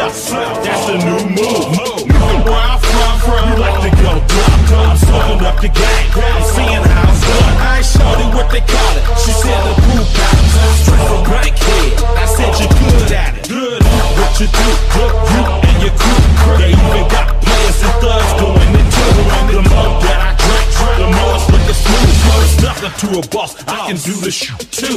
South, South, that's the new move. move. Nigga, where I'm from, from, you like to go dumb, dumb. soaking up the game, I'm seeing how it's done. I ain't shorty what they call it. She said the poop out, straight from Bankhead. I said you're good at it. Good at what you do, good you and your crew. They even got players and thugs going into it. The more that I drink, the more it's looking smooth. It's nothing to a boss, I can do this shit too.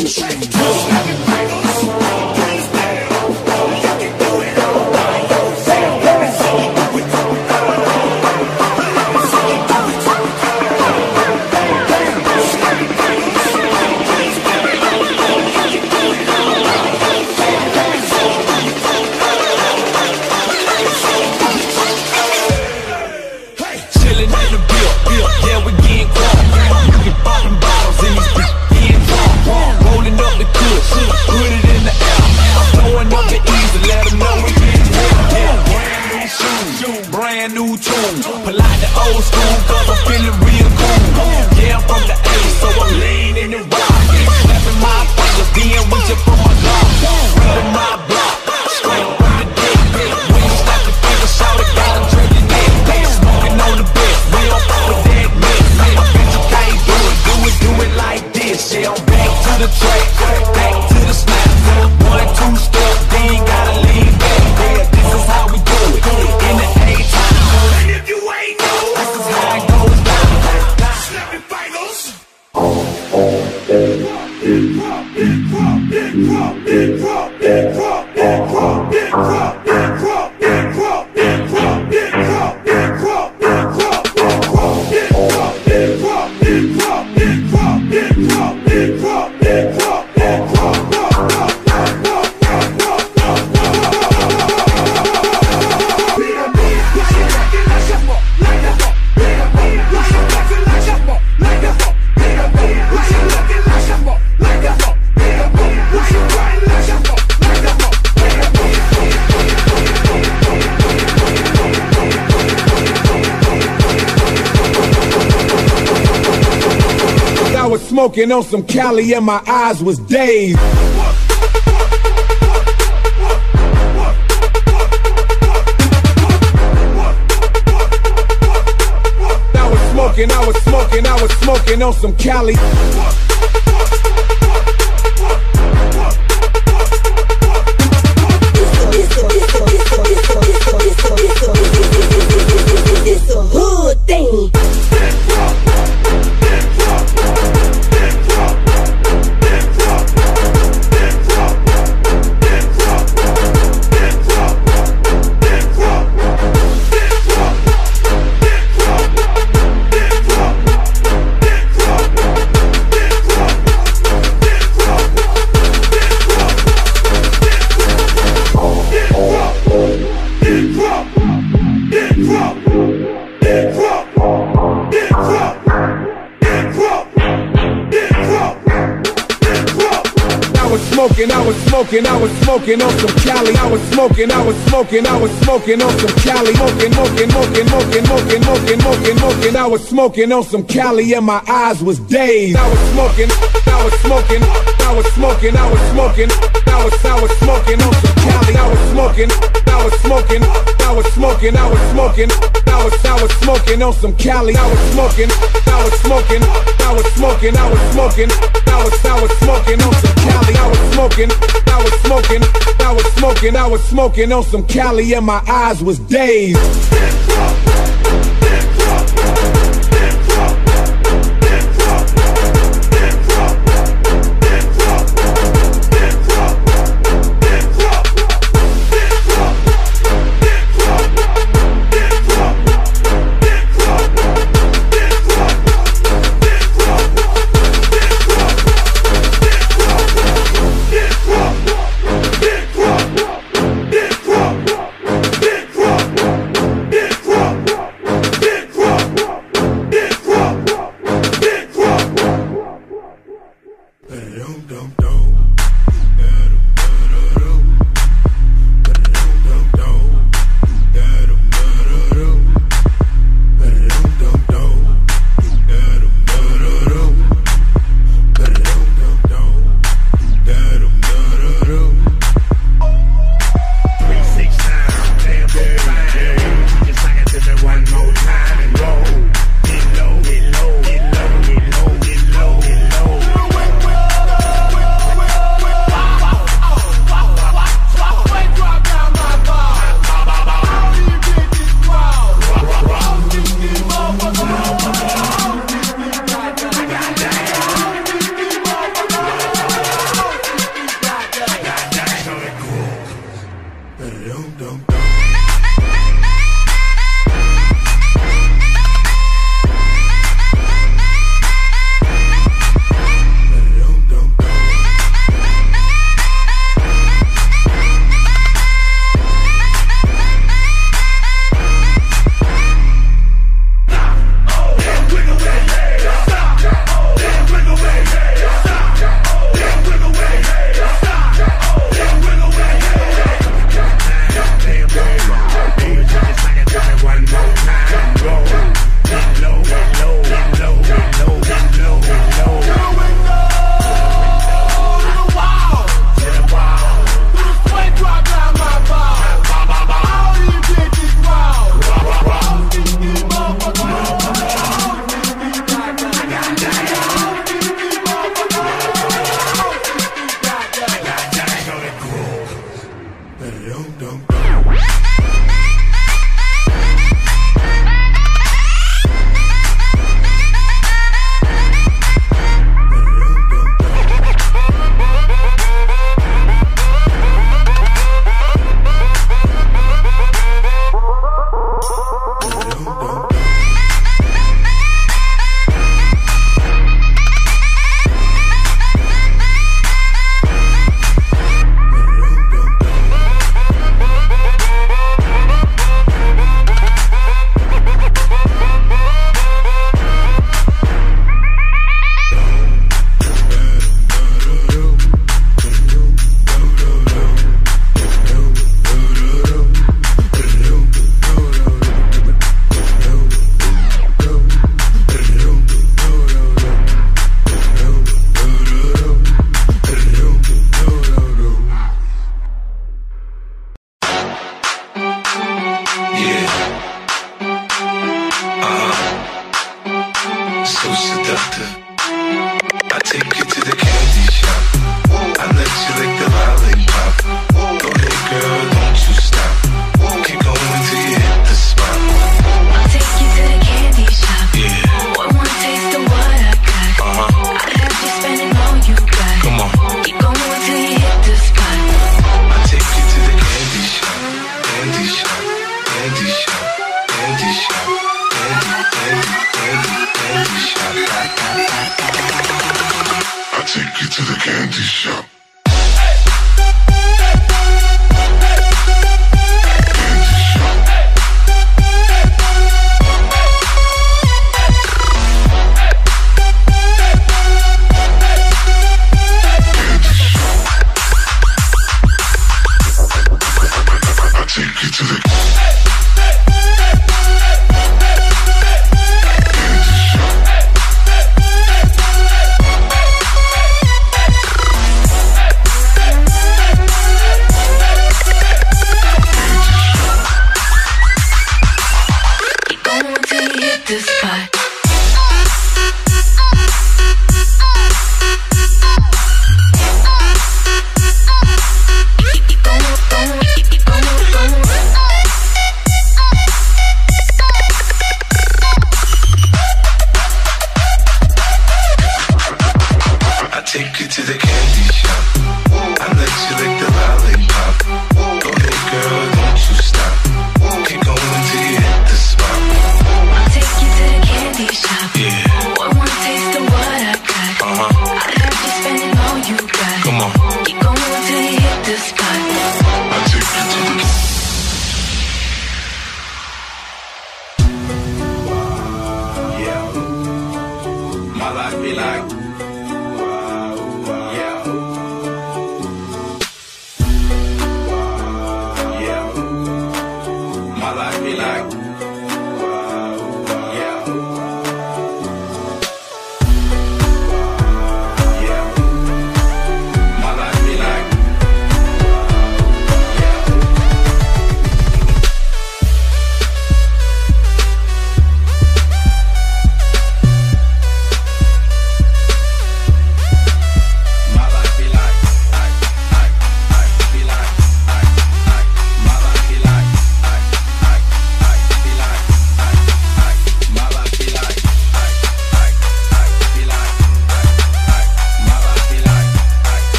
smoking on some Cali and my eyes was dazed. I was smoking, I was smoking, I was smoking on some Cali. Smoking, on some Cali. I was smoking, I was smoking, I was smoking on some Cali. Smoking, smoking, smoking, smoking, smoking, smoking, smoking, smoking. I was smoking on some Cali and my eyes was dazed. I was smoking, I was smoking, I was smoking, I was smoking, I was, I was smoking on some Cali. I was smoking, I was smoking, I was smoking, I was smoking, I was, I was smoking on some Cali. I was smoking, I was smoking, I was smoking, I was smoking, I was, I was smoking on some Cali. I was smoking, I was smoking, I was smoking, I was smoking on some Cali and my eyes was dazed.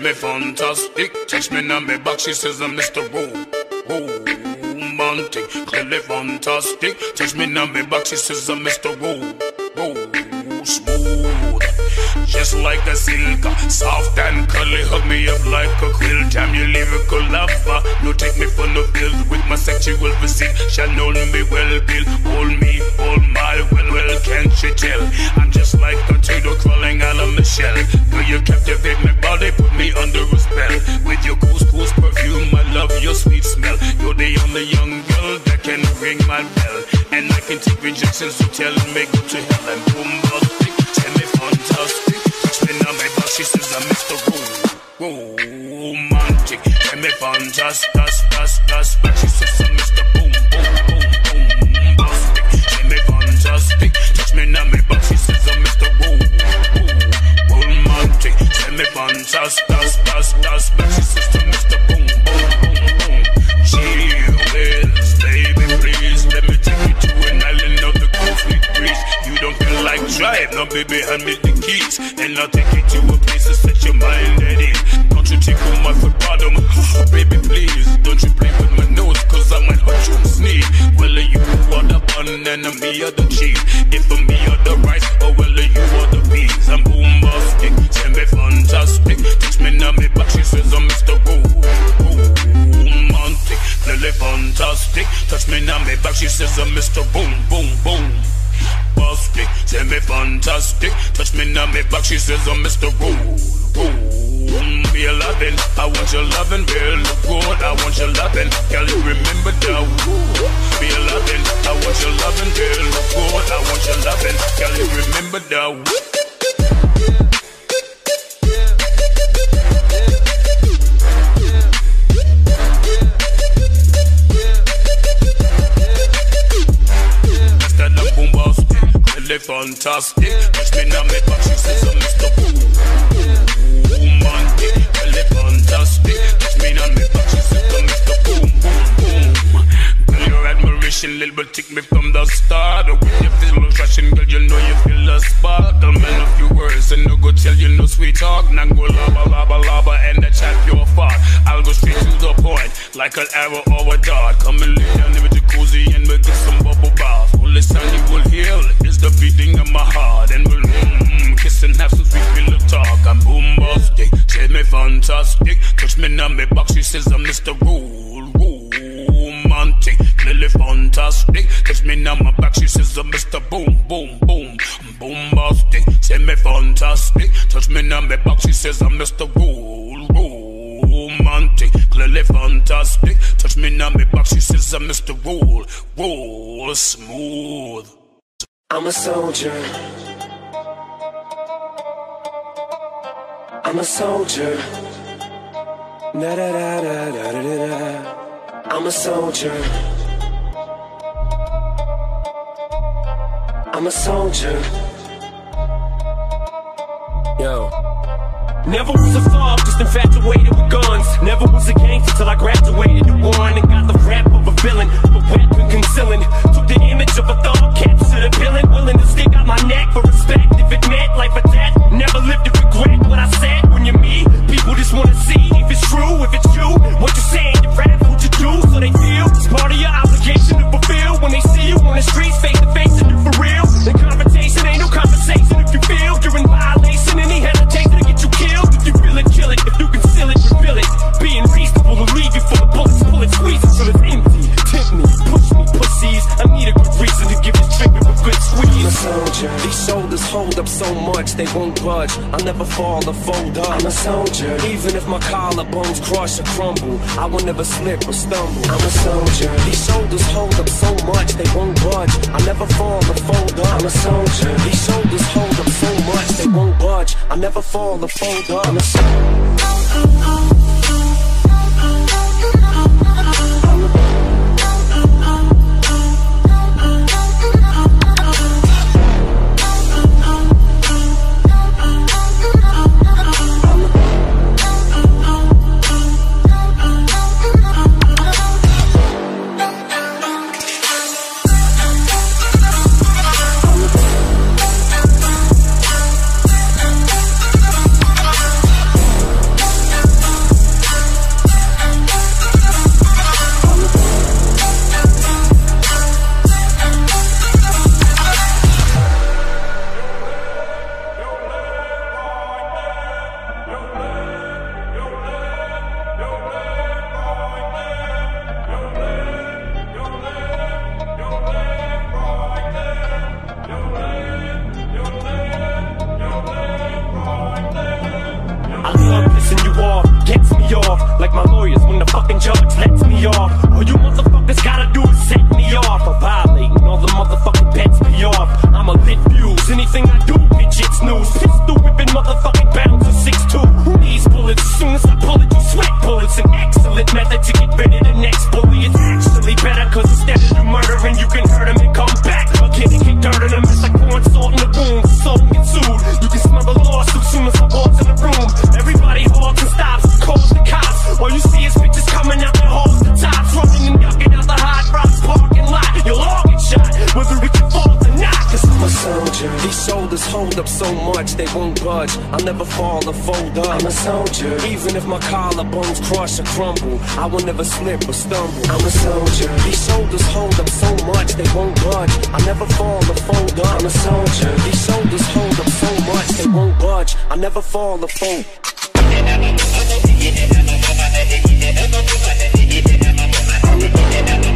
Me fantastic. Text me on me back, she says I'm Mr. Ro- Romantic, clearly fantastic. Text me on me back, she says I'm Mr. Ro- Ro- Smooth, just like a silk, soft and curly. Hug me up like a quilt. I'm your lyrical lover. No take me for no pills with my sexual physique. Shall know me well, Bill. Hold me, hold my well. Can't you tell? I'm just like a potato crawling out of my shell. Do you captivate my body? Put me under a spell with your couscous perfume. I love your sweet smell. You're the only young girl that can ring my bell, and I can take rejections. So tell me go to hell and boom, Tell me fantastic. Touch me now, my boss. She says I'm Mr. Ro- Romantic. Tell me fantastic. But she says I'm Mr. Boom, boom, boom, boom, bastic. Tell me fantastic. Touch me now, my boss. She says I'm Mr. Ro- Romantic. Tell me fantastic. But she says I'm Mr. Boom, boom, boom, boom. Gee whiz, baby, please let me take you to an island of the sweet breeze. You don't feel like drive, no baby, hand me the keys, and I'll take you to a place to set your mind at ease. Don't you tickle my foot bottom, baby, please. Don't you play with my nose, cause I might hurt you and sneeze. Well, you bun and me are the cheese. If for me are the rice, or well, you are the beans. I'm bombastic, send me fantastic. Teach me now, me back, she says I'm Mr. Ro- Romantic, clearly fantastic. Touch me now, me back, she says I'm Mr. Boom, boom, boom. Bastic, say me fantastic. Touch me now, me back, she says I'm Mr. Room, wouldn't be a lovin'. I want your lovin', Look good. I want your lovin'. Girl, you remember that. Be a lovin'. I want your lovin', Look good. I want your lovin'. Girl, you remember that. fantastic. Catch me now, make my cheeks as a Mr. Boo. Fantastic. Touch me now, me back, she says I'm Mr. Boom, boom, boom. Girl, your admiration, little bit take me from the start. With your feel fashion, girl, you know you feel the spark. I'll man a few words and no go tell you no sweet talk. Now go laba, laba, laba, and the chat your fart. I'll go straight to the point, like an arrow or a dart. Come and lay down in the jacuzzi and we'll get some bubble bath. Only sound you will hear is the beating of my heart. And we'll mm, kiss and have some sweet pillow talk. I'm bombastic, tell me fantastic. Touch me now, me back, she says I'm Mr. Rule, romantic, clearly fantastic. Touch me now, my back, she says I'm Mr. Boom, boom, boom, bombastic. Tell me fantastic. Touch me now, me back, she says I'm Mr. Rule, romantic, clearly fantastic. Touch me now, me back, she says I'm Mr. Rule, roll smooth. I'm a soldier. I'm a soldier. Da da da da da da. I'm a soldier. I'm a soldier. Yo. Never was a thug, just infatuated with guns. Never was a gangster till I graduated one and got the rap of a villain, weapon concealing. Took the image of a thug, captured a villain, willing to stick out my neck for respect. If it meant life or death, never lived to regret what I said. When you're me, people just wanna see if it's true, if it's you. What you saying, you rap, what you do, so they feel it's part of your obligation to fulfill. When they see you on the streets, face to face, and you for real. Good squeeze. Soldier. These shoulders hold up so much they won't budge. I'll never fall or fold up. I'm a soldier. Even if my collarbones crush or crumble, I will never slip or stumble. I'm a soldier. These shoulders hold up so much they won't budge. I'll never fall or fold up. I'm a soldier. These shoulders hold up so much they won't budge. I'll never fall or fold up. I'm a soldier. I'm a soldier. These shoulders hold up so much they won't budge. I never fall or fold up. I'm a soldier. These shoulders hold up so much they won't budge. I never fall or fold. I'm a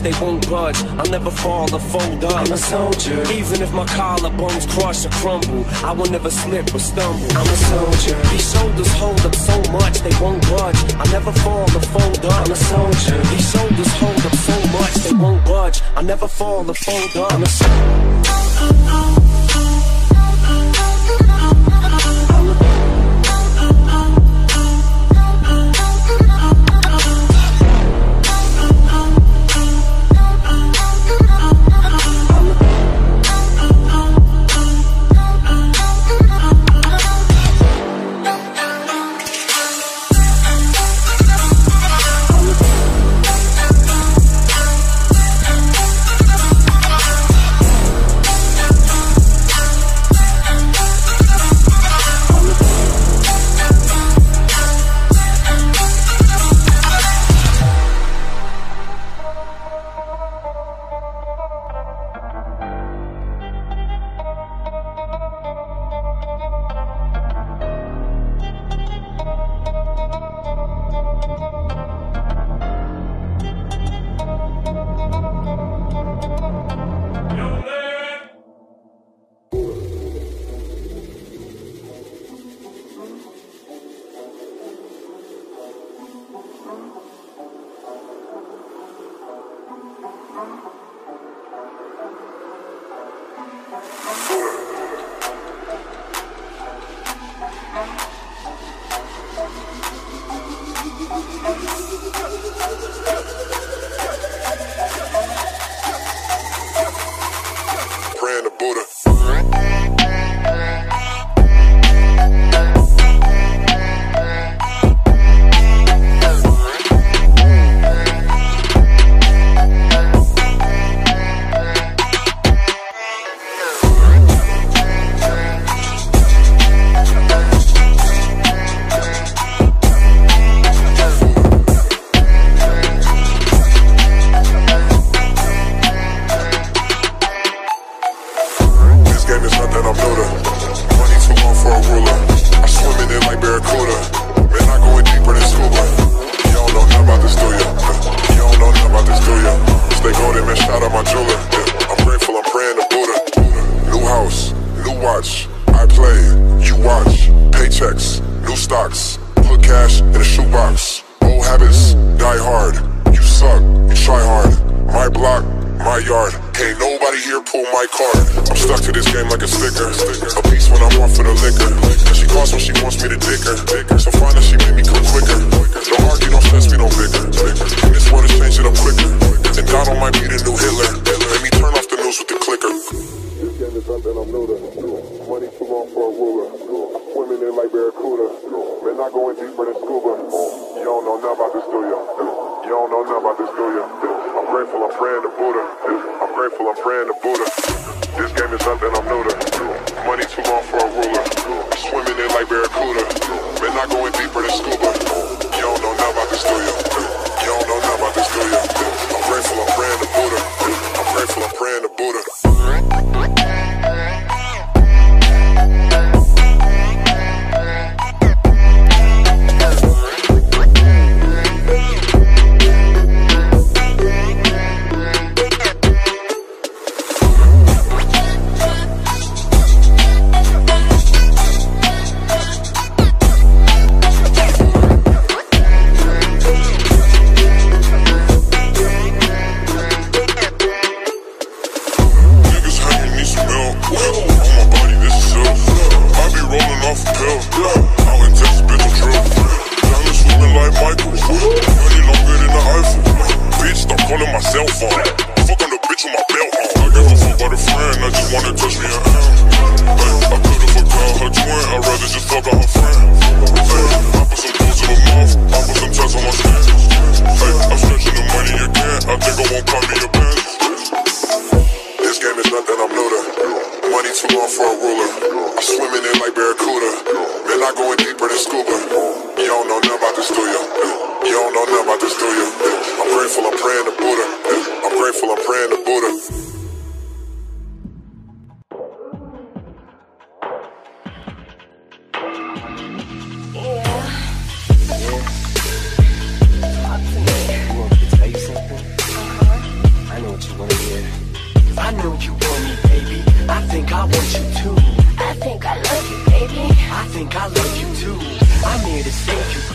they won't budge. I'll never fall or fold up. I'm a soldier. Even if my collarbones crush or crumble, I will never slip or stumble. I'm a soldier. These shoulders hold up so much, they won't budge. I'll never fall or fold up. I'm a soldier. These shoulders hold up so much, they won't budge. I'll never fall or fold up. I'm a soldier.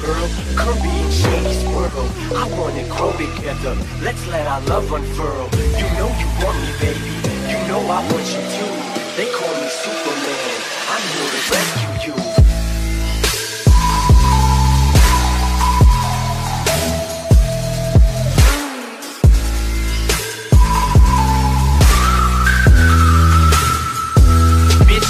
Girl. Kirby and Shady Squirrel. I wanna grow together. Let's let our love unfurl. You know you want me, baby. You know I want you too. They call me Superman. I'm here to rescue you.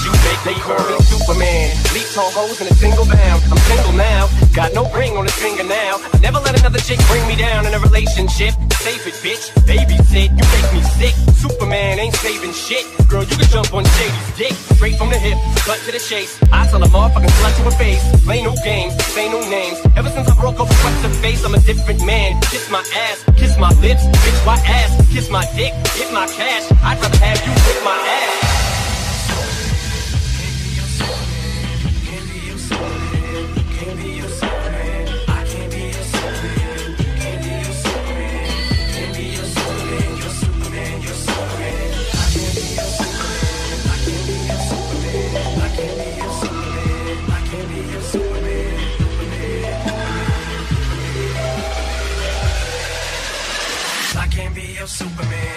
You they call me Superman. Leap tall hoes in a single bound. I'm single now, got no ring on his finger now. I never let another chick bring me down in a relationship. Save it, bitch. Babysit, you make me sick. Superman ain't saving shit. Girl, you can jump on Shady's dick. Straight from the hip, cut to the chase. I tell a motherfucking slut to her face. Play no games, say no names. Ever since I broke off with what's her face, I'm a different man. Kiss my ass, kiss my lips, bitch, why ass? Kiss my dick, hit my cash. I'd rather have you whip my ass. Superman.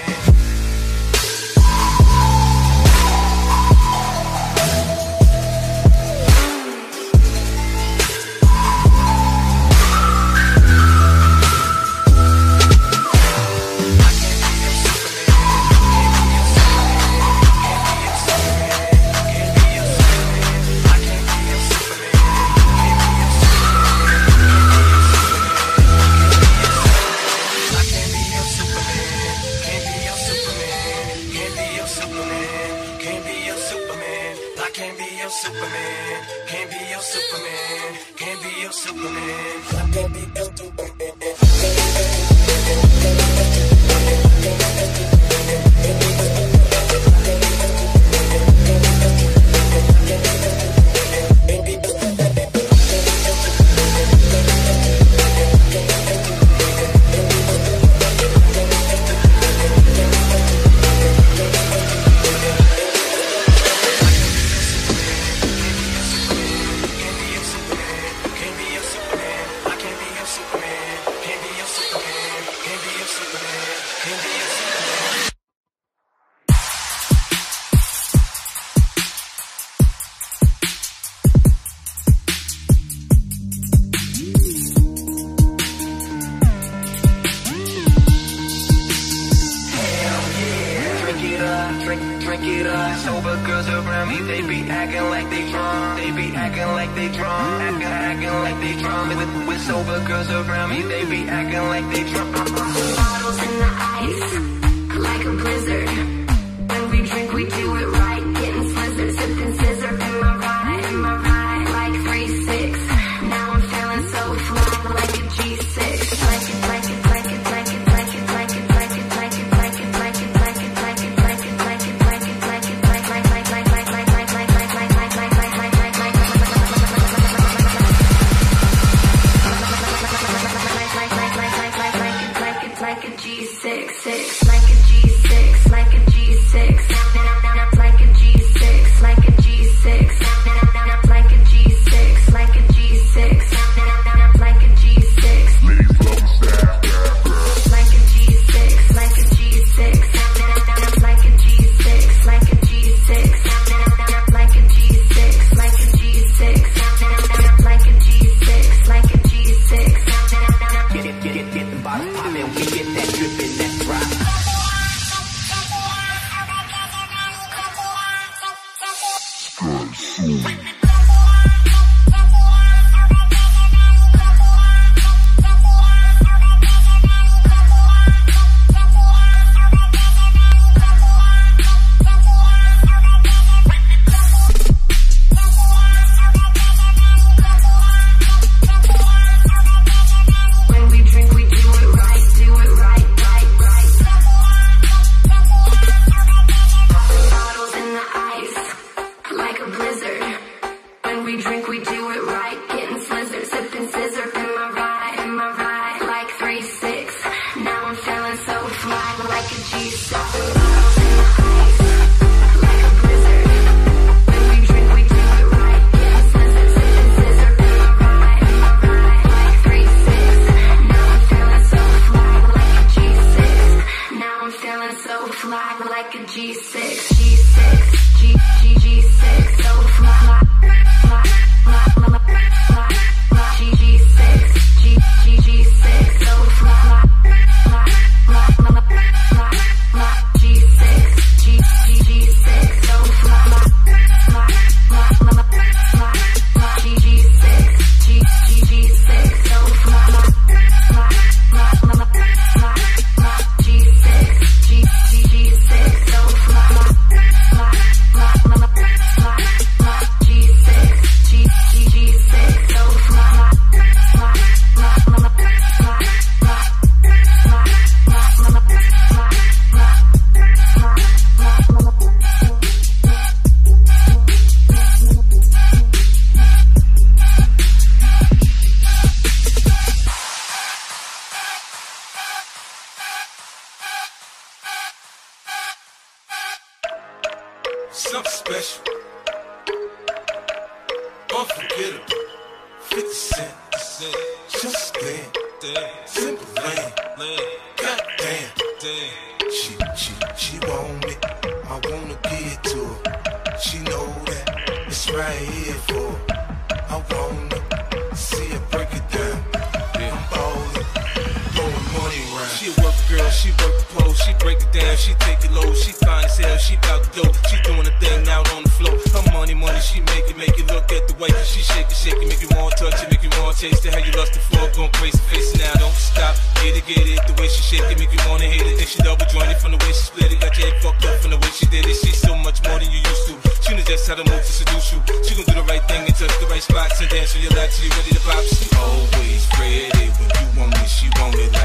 Spots to dance with your legs, till you ready to pop. She always ready when you want it, she want it.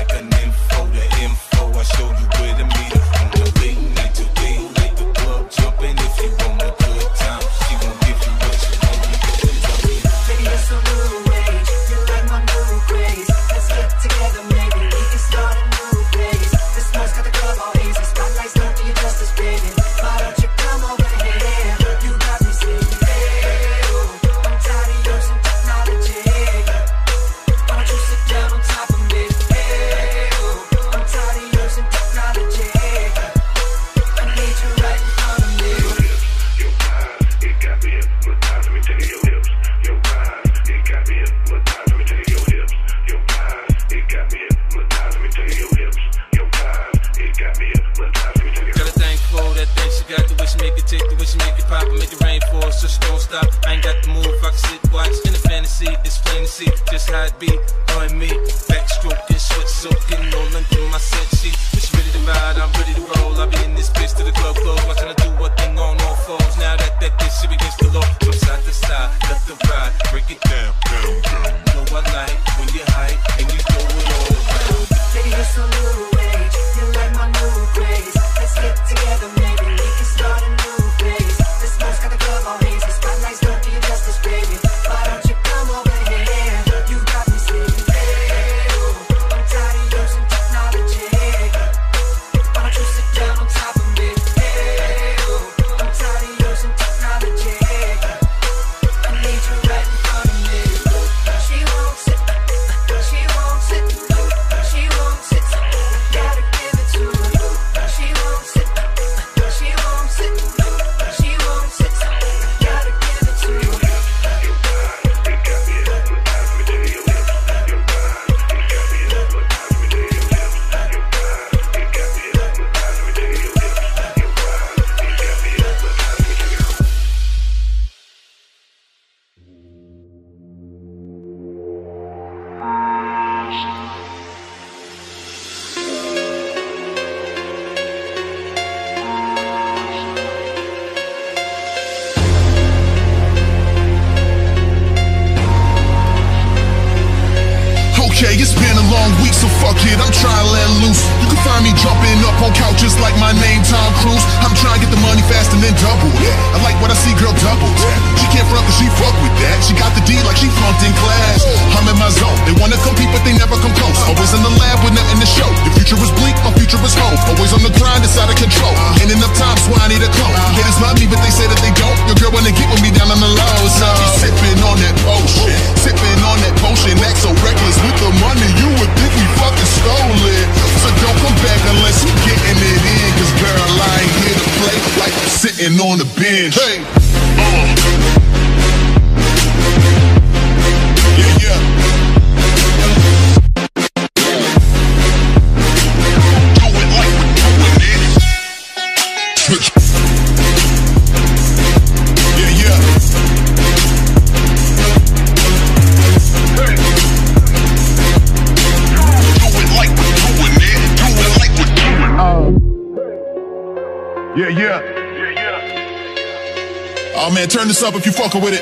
man, turn this up if you fucking with it.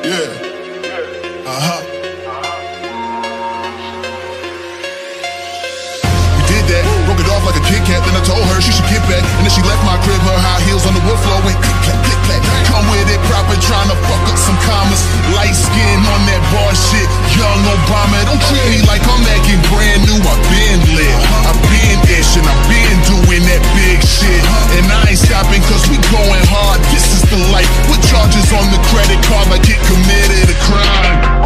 Yeah. Uh huh. We did that. Broke it off like a Kit Kat. Then I told her she should get back. And then she left my crib. Her high heels on the wood floor went click, click, click, click. Come with it proper, trying to fuck up some commas. Light skin on that bar shit young Obama. Don't treat me like I'm acting brand new. I've been lit, I've been dishing, I've been doing that big shit. And I ain't stopping cause we going hard. This is the life. With charges on the credit card, I get committed a crime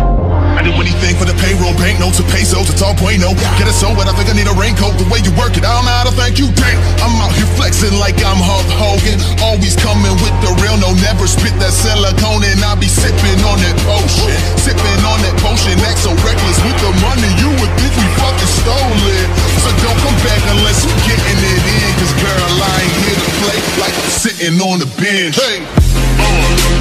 do anything for the payroll, banknotes and pesos, it's all bueno. Get it so wet, I think I need a raincoat. The way you work it, I don't know how to thank you. Damn, I'm out here flexing like I'm Hulk Hogan. Always coming with the real, no, never spit that silicone. And I be sipping on that potion, sipping on that potion. Act so reckless with the money, you would think we fucking stole it. So don't come back unless you getting it in. Cause girl, I ain't here to play like I'm sitting on the bench. Hey. Uh.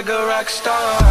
Like a rock star.